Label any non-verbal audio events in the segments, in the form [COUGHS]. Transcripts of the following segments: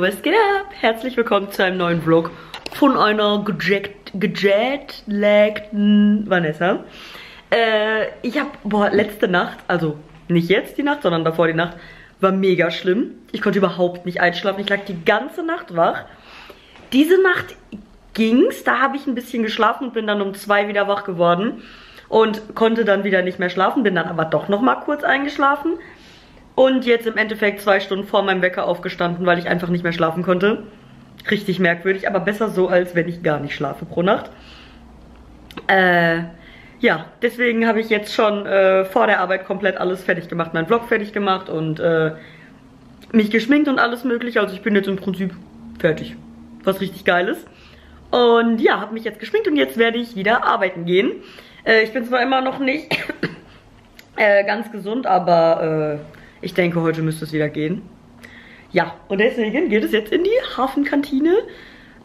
Was geht ab? Herzlich willkommen zu einem neuen Vlog von einer gejetlagten Vanessa. Äh, ich hab, boah, letzte Nacht, also nicht jetzt die Nacht, sondern davor die Nacht, war mega schlimm. Ich konnte überhaupt nicht einschlafen. Ich lag die ganze Nacht wach. Diese Nacht ging's, da habe ich ein bisschen geschlafen und bin dann um zwei wieder wach geworden und konnte dann wieder nicht mehr schlafen, bin dann aber doch noch mal kurz eingeschlafen und jetzt im Endeffekt zwei Stunden vor meinem Wecker aufgestanden, weil ich einfach nicht mehr schlafen konnte. Richtig merkwürdig, aber besser so, als wenn ich gar nicht schlafe pro Nacht. Äh, ja, deswegen habe ich jetzt schon äh, vor der Arbeit komplett alles fertig gemacht, meinen Vlog fertig gemacht und äh, mich geschminkt und alles mögliche. Also ich bin jetzt im Prinzip fertig, was richtig geil ist. Und ja, habe mich jetzt geschminkt und jetzt werde ich wieder arbeiten gehen. Äh, ich bin zwar immer noch nicht [COUGHS] äh, ganz gesund, aber äh, ich denke, heute müsste es wieder gehen. Ja, und deswegen geht es jetzt in die Hafenkantine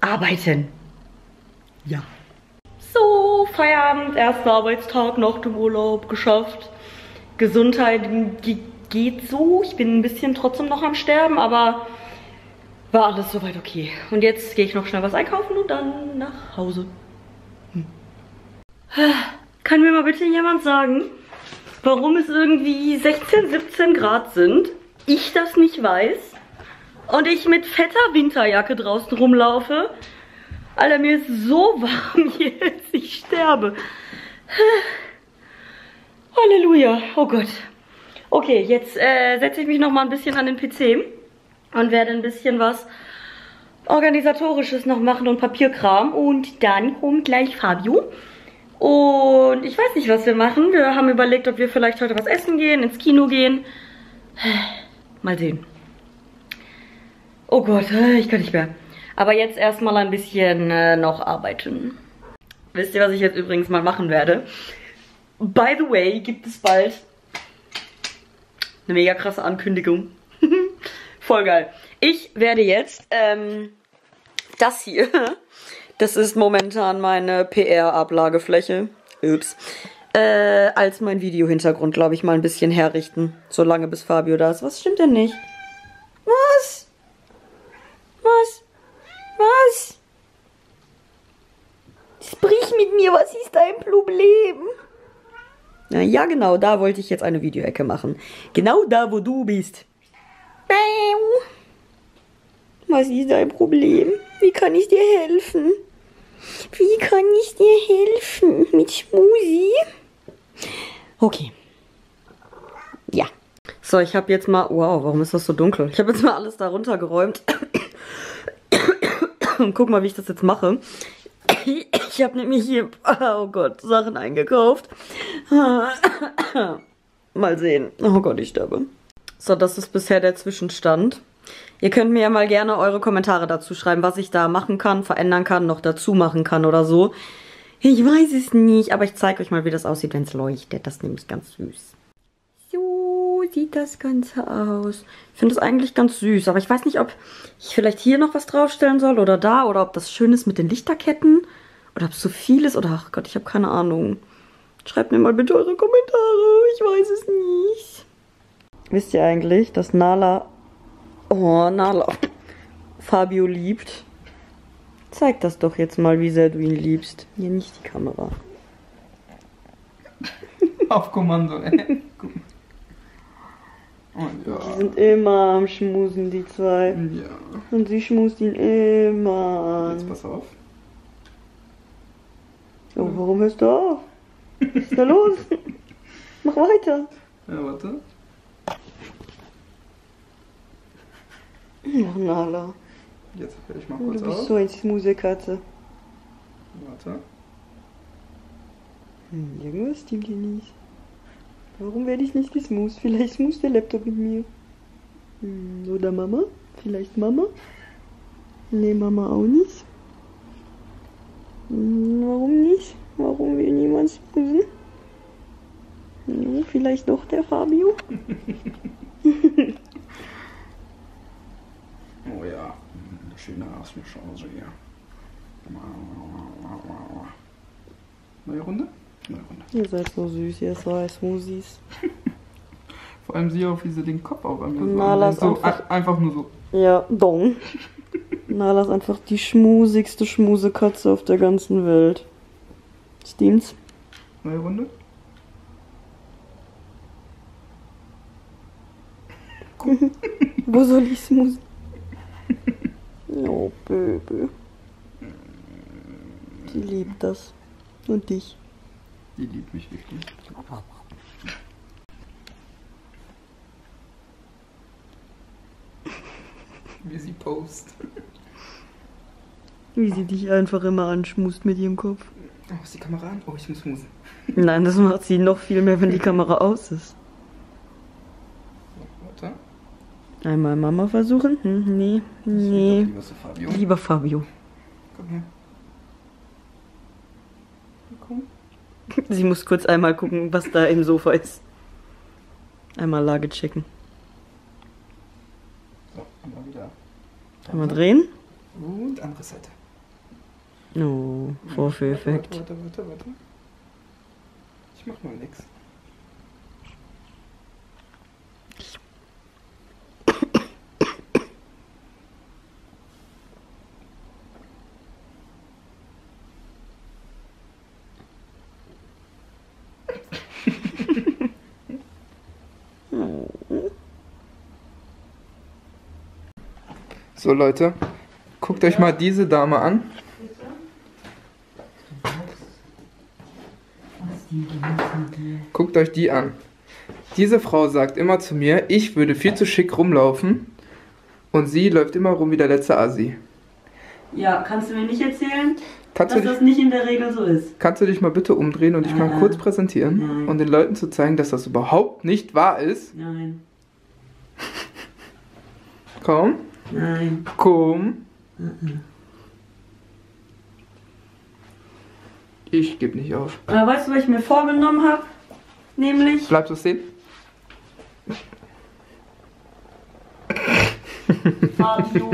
arbeiten. Ja. So, Feierabend, erster Arbeitstag nach dem Urlaub geschafft. Gesundheit geht so. Ich bin ein bisschen trotzdem noch am Sterben, aber war alles soweit okay. Und jetzt gehe ich noch schnell was einkaufen und dann nach Hause. Hm. Kann mir mal bitte jemand sagen, warum es irgendwie 16, 17 Grad sind, ich das nicht weiß und ich mit fetter Winterjacke draußen rumlaufe. Alter, mir ist so [LAUGHS] warm jetzt, ich sterbe. Halleluja, oh Gott. Okay, jetzt äh, setze ich mich noch mal ein bisschen an den PC und werde ein bisschen was organisatorisches noch machen und Papierkram und dann kommt gleich Fabio. Und ich weiß nicht, was wir machen. Wir haben überlegt, ob wir vielleicht heute was essen gehen, ins Kino gehen. [SIGHS] Mal sehen. Oh Gott, ich kann nicht mehr. Aber jetzt erstmal ein bisschen äh, noch arbeiten. Wisst ihr, was ich jetzt übrigens mal machen werde? By the way, gibt es bald eine mega krasse Ankündigung. [LAUGHS] Voll geil. Ich werde jetzt ähm, das hier das ist momentan meine PR-Ablagefläche. Ups. Äh, als mein Videohintergrund, glaube ich, mal ein bisschen herrichten. Solange bis Fabio da ist. Was stimmt denn nicht? Was? Was? Was? Sprich mit mir, was ist dein Problem? Ja, genau, da wollte ich jetzt eine Videoecke machen. Genau da, wo du bist. Was ist dein Problem? Wie kann ich dir helfen? Wie kann ich dir helfen? Mit Schmusi? Okay. Ja. So, ich habe jetzt mal... Wow, warum ist das so dunkel? Ich habe jetzt mal alles da runtergeräumt. Und guck mal, wie ich das jetzt mache. Ich habe nämlich hier, oh Gott, Sachen eingekauft. Mal sehen. Oh Gott, ich sterbe. So, das ist bisher der Zwischenstand. Ihr könnt mir ja mal gerne eure Kommentare dazu schreiben, was ich da machen kann, verändern kann, noch dazu machen kann oder so. Ich weiß es nicht, aber ich zeige euch mal, wie das aussieht, wenn es leuchtet. Das ist nämlich ganz süß. So sieht das Ganze aus. Ich finde es eigentlich ganz süß, aber ich weiß nicht, ob ich vielleicht hier noch was draufstellen soll oder da oder ob das schön ist mit den Lichterketten oder ob es so viel ist oder ach Gott, ich habe keine Ahnung. Schreibt mir mal bitte eure Kommentare, ich weiß es nicht. Wisst ihr eigentlich, dass Nala Oh, Nala. Fabio liebt. Zeig das doch jetzt mal, wie sehr du ihn liebst. Hier nicht die Kamera. [LAUGHS] Auf Kommando, ey. Und ja. Die sind immer am Schmusen, die zwei. Ja. Und sie schmust ihn immer an. Jetzt pass auf. Oh, warum hörst du auf? Was ist da los? [LAUGHS] Mach weiter. Ja, warte. Ja, Nala. Jetzt höre ich mal kurz Du bist auf. so ein Smusekatze. Warte. Hm, irgendwas stimmt hier nicht. Warum werde ich nicht gesmust? Vielleicht muss der Laptop mit mir. Hm, oder Mama? Vielleicht Mama? Nee, Mama auch nicht. Hm, warum nicht? Warum will niemand smusen? Hm, vielleicht doch der Fabio? [LAUGHS] [LAUGHS] Oh ja, eine schöne Haarschmischchance hier. Neue Runde? Neue Runde. Ihr seid so süß, ihr zwei Smoothies. [LAUGHS] Vor allem sie auch, wie sie den Kopf auf einmal Nala so, einfach, einfach nur so. Ja, Dong. Nala ist einfach die schmusigste Schmusekatze auf der ganzen Welt. Stimmt's? Neue Runde. [LAUGHS] Wo soll ich smusen? Oh, Böbel. Die liebt das. Und dich. Die liebt mich wirklich. Wie sie post. Wie sie dich einfach immer anschmust mit ihrem Kopf. Oh, ist die Kamera an? Oh, ich muss musen. Nein, das macht sie noch viel mehr, wenn die Kamera aus ist. So, warte. Einmal Mama versuchen? Hm, nee, nee. Fabio. Lieber Fabio. Komm her. Komm. [LAUGHS] Sie muss kurz einmal gucken, was da im Sofa ist. Einmal Lage checken. So, einmal wieder. Einmal drehen. Und andere Seite. Oh, Vorführeffekt. Warte, warte, warte, warte. Ich mach mal nix. So Leute, guckt euch mal diese Dame an. Guckt euch die an. Diese Frau sagt immer zu mir, ich würde viel zu schick rumlaufen und sie läuft immer rum wie der letzte Asi. Ja, kannst du mir nicht erzählen, Kannst dass dich, das nicht in der Regel so ist? kannst du dich mal bitte umdrehen und dich mal kurz präsentieren Nein. und den Leuten zu zeigen, dass das überhaupt nicht wahr ist? Nein, Komm, nein. komm. Ich gebe nicht auf. Aber weißt du, was ich mir vorgenommen habe? Nämlich. Bleibst du stehen? Fabio.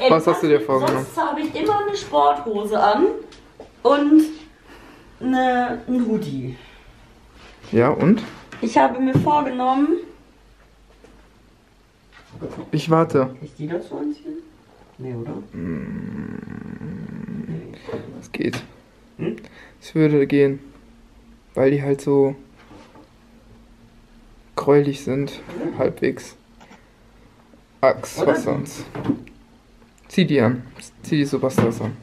Ey, [LAUGHS] Was hast du dir vorgenommen? Sonst habe ich immer eine Sporthose an und eine, ein Hoodie. Ja, und? Ich habe mir vorgenommen. Ich warte. Kann ich die dazu anziehen? Nee, oder? Es geht. Hm? Es würde gehen. Weil die halt so gräulich sind. Halbwegs. Axt, Oder was sonst? Zieh die an. Zieh die Superstars an.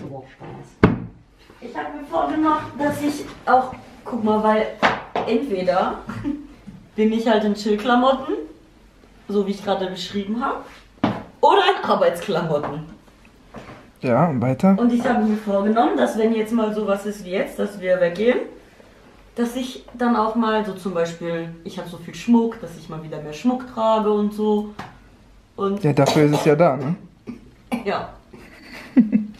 So Spaß. Ich habe mir vorgenommen, dass ich auch. Guck mal, weil entweder bin ich halt in Chillklamotten, so wie ich gerade beschrieben habe, oder in Arbeitsklamotten. Ja, und weiter? Und ich habe mir vorgenommen, dass wenn jetzt mal sowas ist wie jetzt, dass wir weggehen, dass ich dann auch mal so zum Beispiel, ich habe so viel Schmuck, dass ich mal wieder mehr Schmuck trage und so. Und Ja, dafür ist es ja da, ne? ja.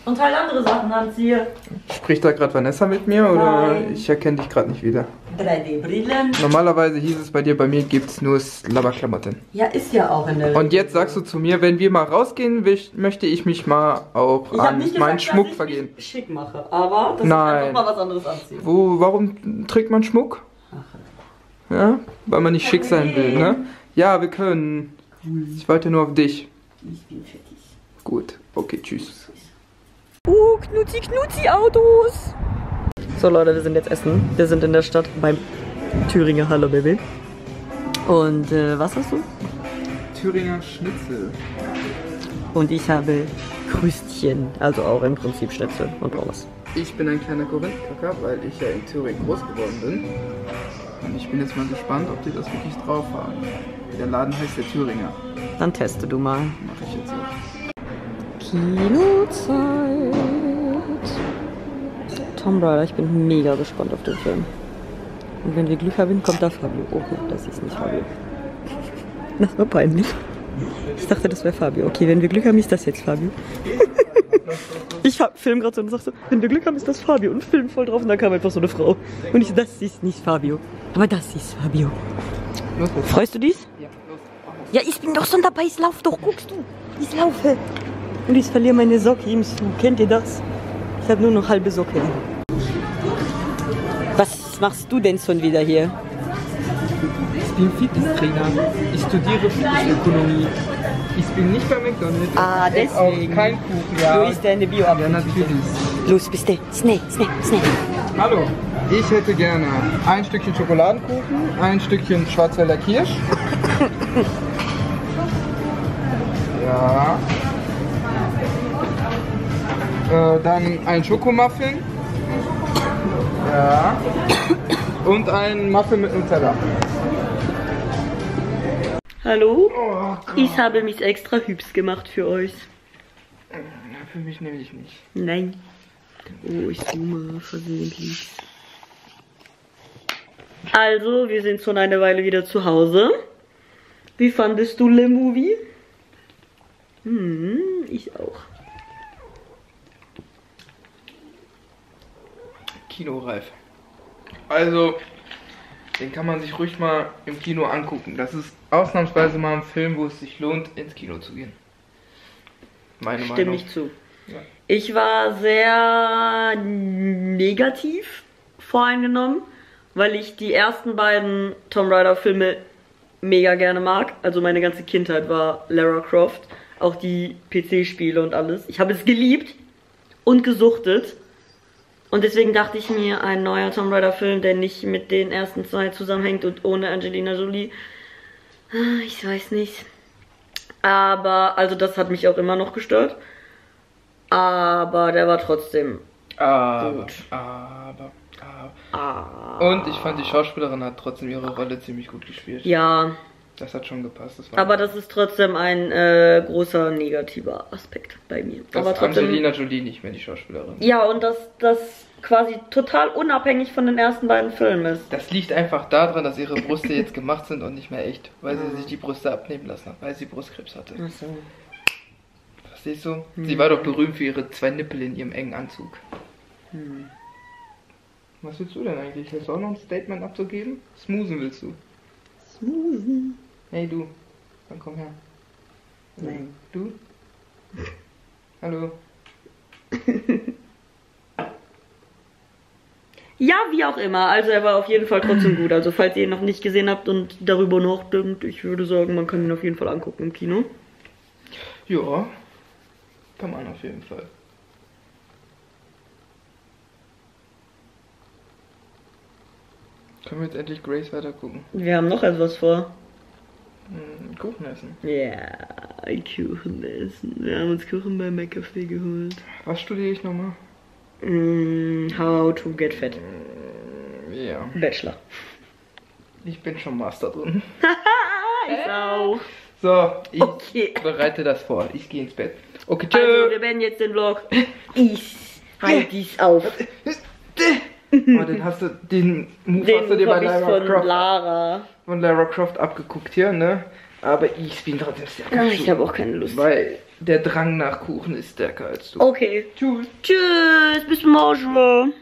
Und halt andere Sachen anziehe. Spricht da gerade Vanessa mit mir oder Nein. ich erkenne dich gerade nicht wieder? 3D-Brillen. Normalerweise hieß es bei dir, bei mir gibt's nur Slabberklamotten. Ja, ist ja auch in der Und jetzt sagst du zu mir, wenn wir mal rausgehen, möchte ich mich mal auch Ich an nicht meinen gesagt, Schmuck dass ich vergehen. mich schick mache, aber dass Nein. ich einfach mal was anderes anziehe. Wo, warum trägt man Schmuck? Ja, weil man nicht schick sein will, ne? Ja, wir können. Ich warte nur auf dich. Ich bin für dich. Gut, okay, tschüss. Uh, Knuzi, Knuzi Autos. So Leute, wir sind jetzt essen. Wir sind in der Stadt beim Thüringer Hallo Baby. Und äh, was hast du? Thüringer Schnitzel. Und ich habe Krüstchen, also auch im Prinzip Schnitzel und Pommes. Ich bin ein kleiner Korinthenkacker, weil ich ja in Thüringen groß geworden bin. Und ich bin jetzt mal gespannt, ob die das wirklich drauf haben. Der Laden heißt der Thüringer. Dann teste du mal. Mache ich jetzt auch. Kinozeit. Tomb Raider, ich bin mega gespannt auf den Film. Und wenn wir Glück haben, kommt da Fabio. Oh, das ist nicht Fabio. [LAUGHS] Das war peinlich. Ich dachte, das wäre Fabio. Okay, wenn wir Glück haben, ist das jetzt Fabio. [LAUGHS] Ich film gerade so und sag so, wenn wir Glück haben, ist das Fabio. Und film voll drauf und dann kam einfach so eine Frau. Und ich das ist nicht Fabio. Aber das ist Fabio. Freust du dich? Ja, ich bin doch schon dabei, ich lauf doch, guckst du. Ich laufe. Und ich verliere meine Socke im Schuh. Kennt ihr das? Ich habe nur noch halbe Socke. Was machst du denn schon wieder hier? Ich bin Fitnesstrainer. Ich studiere Fitnessökonomie. Ich bin nicht bei McDonalds. Ah, Ich esse auch deswegen. kein Kuchen, ja. Du isst deine bio Ja, natürlich. Los, bitte. Schnell, schnell, schnell. Hallo. Ich hätte gerne ein Stückchen Schokoladenkuchen, ein Stückchen Schwarzwälder Kirsch. [LAUGHS] Ja. Äh, dann ein Schokomuffin. Ja. Und ein Muffin mit Nutella. Hallo? Oh. Ich habe mich extra hübsch gemacht für euch. Für mich nämlich nicht. Nein. Oh, ich zoome versehentlich. Also, wir sind schon eine Weile wieder zu Hause. Wie fandest du Le Movie? Hm, ich auch. Kinoreif. Also, den kann man sich ruhig mal im Kino angucken. Das ist ausnahmsweise mal ein Film, wo es sich lohnt, ins Kino zu gehen. Meine Stimme Meinung. ich zu. Ja. Ich war sehr negativ voreingenommen, weil ich die ersten beiden Tomb Raider Filme mega gerne mag. Also meine ganze Kindheit war Lara Croft, auch die PC-Spiele und alles. Ich habe es geliebt und gesuchtet. Und deswegen dachte ich mir, ein neuer Tomb Raider Film, der nicht mit den ersten zwei zusammenhängt und ohne Angelina Jolie. ah, Ich weiß nicht. Aber, also das hat mich auch immer noch gestört. Aber der war trotzdem. Aber, Gut. aber, aber. Ah, Und ich fand, die Schauspielerin hat trotzdem ihre Rolle ziemlich gut gespielt. ja, Das hat schon gepasst. Das aber das ist trotzdem ein äh, großer negativer Aspekt bei mir. dass aber trotzdem. Angelina Jolie nicht mehr die Schauspielerin. Ja, und dass das quasi total unabhängig von den ersten beiden Filmen ist. Das liegt einfach daran, dass ihre Brüste jetzt gemacht sind und nicht mehr echt, weil sie sich die Brüste abnehmen lassen hat, weil sie Brustkrebs hatte. Achso. Verstehst du? Sie war doch berühmt für ihre zwei Nippel in ihrem engen Anzug. Hm. Was willst du denn eigentlich? Hast du auch noch ein Statement abzugeben? Smoothen willst du? Hey du, dann komm her. Nein. Du? Hallo. [LAUGHS] Ja, wie auch immer. Also er war auf jeden Fall trotzdem gut. Also falls ihr ihn noch nicht gesehen habt und darüber nachdenkt, ich würde sagen, man kann ihn auf jeden Fall angucken im Kino. Ja, kann man auf jeden Fall. Können wir jetzt endlich Grace weiter gucken? Wir haben noch etwas vor. Hm, Kuchen essen. Ja, Kuchen essen. Wir haben uns Kuchen bei McCafe geholt. Was studiere ich nochmal? Mm, how to get fat. Ja, Bachelor. ich bin schon Master drin. [LAUGHS] Ich auch. So, ich Okay. bereite das vor. Ich gehe ins Bett. Okay, Also, tschö. wir beenden jetzt den Vlog. Ich halt dies auf. Oh, den hast du, den Move hast du Den dir bei Lara von Croft, Lara. von Lara Croft abgeguckt hier, ne? Aber ich bin trotzdem stärker. Als Ich habe auch keine Lust. Weil der Drang nach Kuchen ist stärker als du. Okay. Tschüss. Tschüss, bis morgen.